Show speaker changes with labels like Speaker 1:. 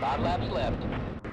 Speaker 1: Five laps left.